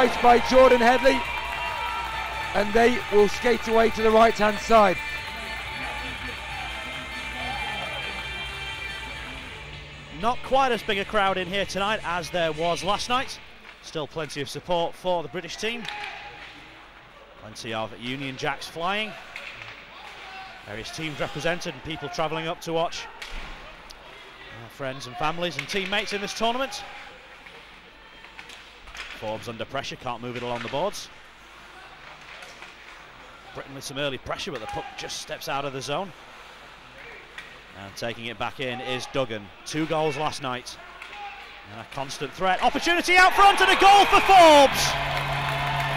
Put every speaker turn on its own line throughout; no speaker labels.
by Jordan Headley. And they will skate away to the right hand side.
Not quite as big a crowd in here tonight as there was last night. Still plenty of support for the British team. Plenty of Union Jacks flying. Various teams represented and people travelling up to watch. Our friends and families and teammates in this tournament. Forbes under pressure, can't move it along the boards. Britain with some early pressure, but the puck just steps out of the zone. And taking it back in is Duggan. Two goals last night. And a constant threat. Opportunity out front and a goal for Forbes.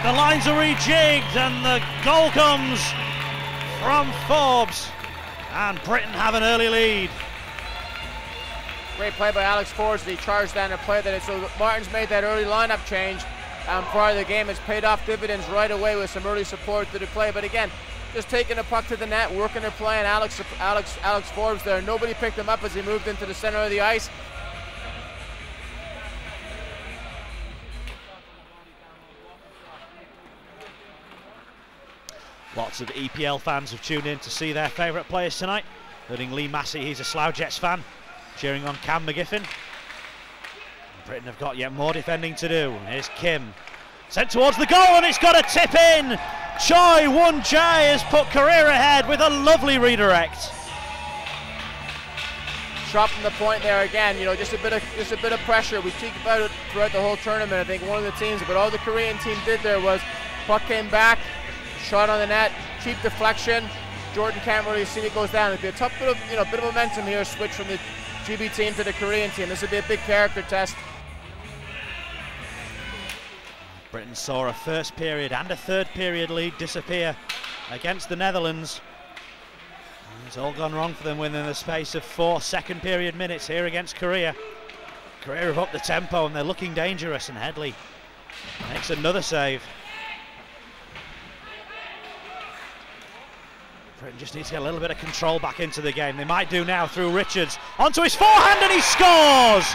The lines are rejigged and the goal comes from Forbes. And Britain have an early lead.
Great play by Alex Forbes. He charged down and played that. So Martin's made that early lineup change. And prior to the game, has paid off dividends right away with some early support to the play. But again, just taking the puck to the net, working their play, and Alex, Alex, Alex Forbes there. Nobody picked him up as he moved into the center of the ice.
Lots of EPL fans have tuned in to see their favourite players tonight, including Lee Massey, he's a Slough Jets fan, cheering on Cam McGiffin. Britain have got yet more defending to do. Here's Kim, sent towards the goal and it's got a tip in. Choi Won Jae has put Korea ahead with a lovely redirect.
Dropping the point there again, you know, just a bit of just a bit of pressure. We speak about it throughout the whole tournament. I think one of the teams, but all the Korean team did there was puck came back, shot on the net, cheap deflection. Jordan see it goes down. It'd be a tough bit of you know bit of momentum here, switch from the GB team to the Korean team. This would be a big character test.
Britain saw a first period and a third period lead disappear against the Netherlands. It's all gone wrong for them within the space of four second period minutes here against Korea. Korea have upped the tempo and they're looking dangerous and Headley makes another save. Britain just needs to get a little bit of control back into the game. They might do now through Richards. Onto his forehand and he scores!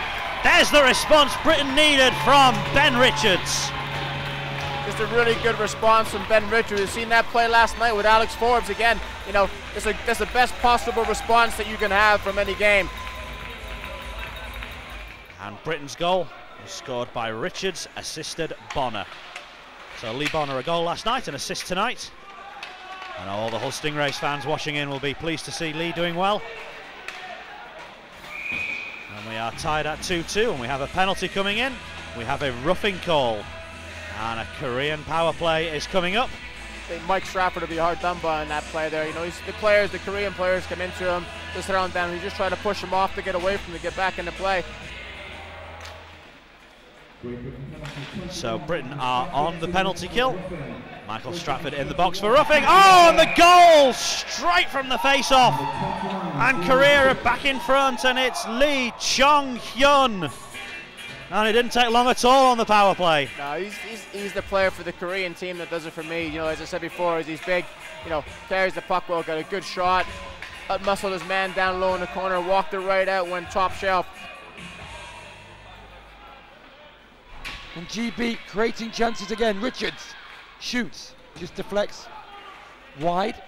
There's the response Britain needed from Ben Richards.
Just a really good response from Ben Richards. We've seen that play last night with Alex Forbes. Again, you know, it's a, that's the best possible response that you can have from any game.
And Britain's goal was scored by Richards, assisted Bonner. So Lee Bonner a goal last night, an assist tonight. And all the Hull Stingrays fans watching in will be pleased to see Lee doing well. And we are tied at 2-2 and we have a penalty coming in. We have a roughing call. And a Korean power play is coming up.
I think Mike Stratford will be hard done by in that play there. You know, the players, the Korean players come into him, just around down. He's just trying to push him off to get away from him to get back into play.
So Britain are on the penalty kill. Michael Stratford in the box for roughing. Oh, and the goal straight from the face-off. And Korea back in front, and it's Lee Chong Hyun. And it didn't take long at all on the power play.
No, he's, he's, he's, the player for the Korean team that does it for me. You know, as I said before, he's big, you know, carries the puck well, got a good shot, muscled his man down low in the corner, walked it right out, went top shelf.
And GB creating chances again. Richards shoots, just deflects wide.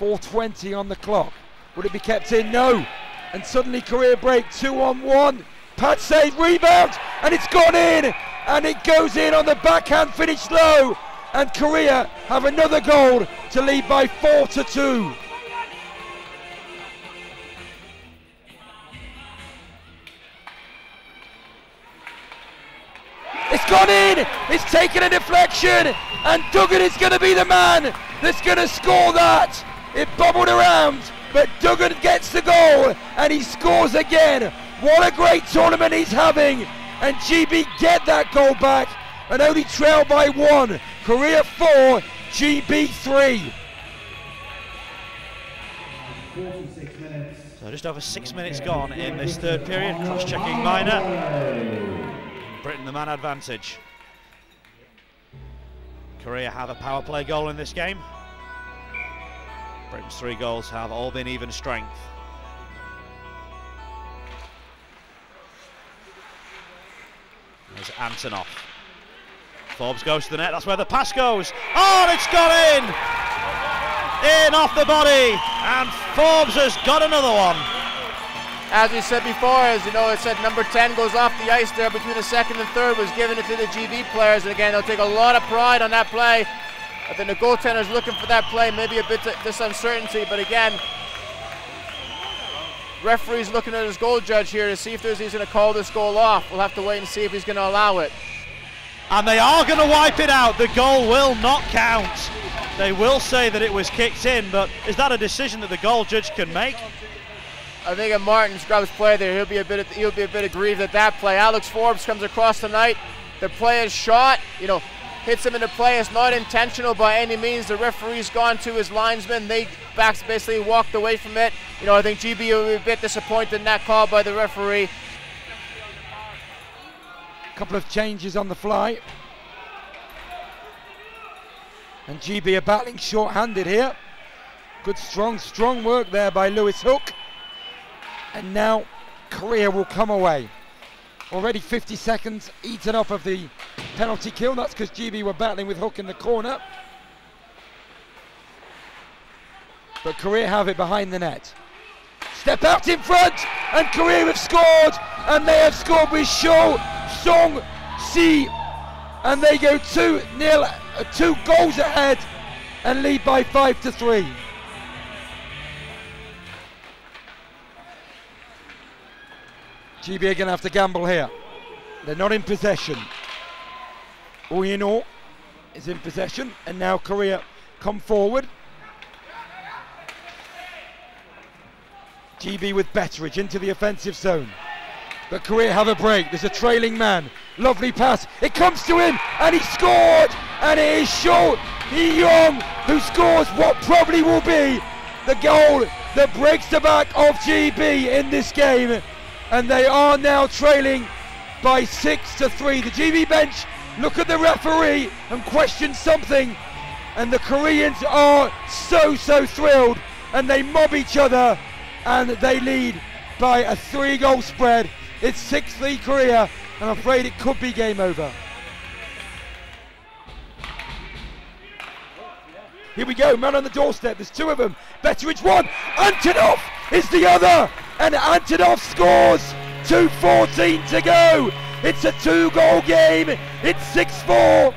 4.20 on the clock. Would it be kept in? No. And suddenly Korea break, two on one. Pat save, rebound, and it's gone in. And it goes in on the backhand finish low. And Korea have another goal to lead by four to two. In. It's taken a deflection. And Duggan is going to be the man that's going to score that. It bubbled around, but Duggan gets the goal and he scores again. What a great tournament he's having. And GB get that goal back and only trail by one. Korea 4, GB 3.
So just over six minutes gone in this third period. Cross-checking minor. Britain the man advantage. Korea have a power play goal in this game. Britain's three goals have all been even strength. There's Antonov. Forbes goes to the net, that's where the pass goes. Oh, it's gone in! In off the body, and Forbes has got another one.
As we said before, as you know, it said number 10 goes off the ice there between the second and third, was giving it to the GB players, and again, they'll take a lot of pride on that play. I think the goaltender's looking for that play, maybe a bit of this uncertainty, but again, referee's looking at his goal judge here to see if there's, he's going to call this goal off. We'll have to wait and see if he's going to allow it.
And they are going to wipe it out. The goal will not count. They will say that it was kicked in, but is that a decision that the goal judge can make?
I think if Martin grabs play there, he'll be a bit he'll be a bit aggrieved at that play. Alex Forbes comes across tonight. The play is shot. You know, hits him into play. It's not intentional by any means. The referee's gone to his linesman. They backs basically walked away from it. You know, I think GB will be a bit disappointed in that call by the referee.
A couple of changes on the fly. And GB are battling short-handed here. Good, strong, strong work there by Lewis Hook. And now Korea will come away. Already 50 seconds eaten off of the penalty kill. That's because GB were battling with Hook in the corner. But Korea have it behind the net. Step out in front, and Korea have scored, and they have scored with Sho Song Si, and they go two nil, uh, two goals ahead, and lead by five to three. GB are going to have to gamble here. They're not in possession. Uyino is in possession, and now Korea come forward. GB with Betteridge into the offensive zone. But Korea have a break. There's a trailing man. Lovely pass. It comes to him, and he scored. And it is Sho Hee-young who scores what probably will be the goal that breaks the back of GB in this game. And they are now trailing by six to three. The GB bench look at the referee and question something. And the Koreans are so, so thrilled. And they mob each other and they lead by a three goal spread. It's 6 3 Korea, and I'm afraid it could be game over. Here we go, man on the doorstep. There's two of them. Betteridge one, Antonov is the other, and Antonov scores. 2.14 to go. It's a two goal game. It's 6 4.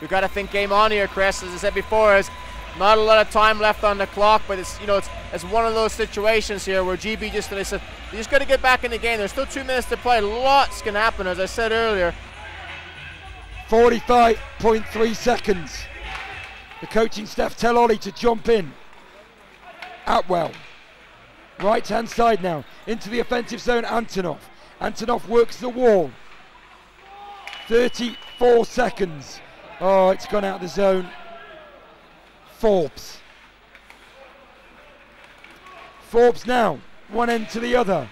We've got to think game on here, Chris. As I said before, is not a lot of time left on the clock, but it's you know it's it's one of those situations here where GB just they said you just got to get back in the game. There's still two minutes to play. Lots can happen, as I said earlier.
45.3 seconds. The coaching staff tell Ollie to jump in. Atwell, right hand side now into the offensive zone. Antonov. Antonov works the wall. 34 seconds. Oh, it's gone out of the zone. Forbes. Forbes now, one end to the other.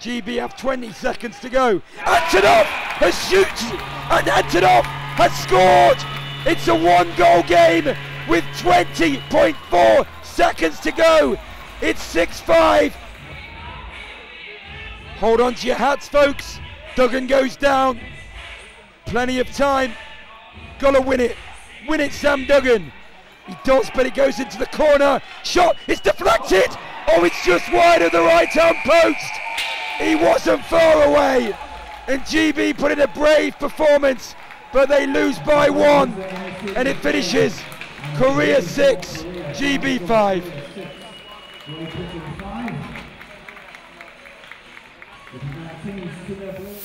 GB have 20 seconds to go. Antonov has shoots, and Antonov has scored. It's a one goal game with 20.4 seconds to go. It's 6 5. Hold on to your hats, folks. Duggan goes down. Plenty of time. Gotta win it. Win it, Sam Duggan. He does, but it goes into the corner. Shot, it's deflected. Oh, it's just wide of the right hand post. He wasn't far away. And GB put in a brave performance, but they lose by one. And it finishes Korea 6, GB 5. Roy If you're not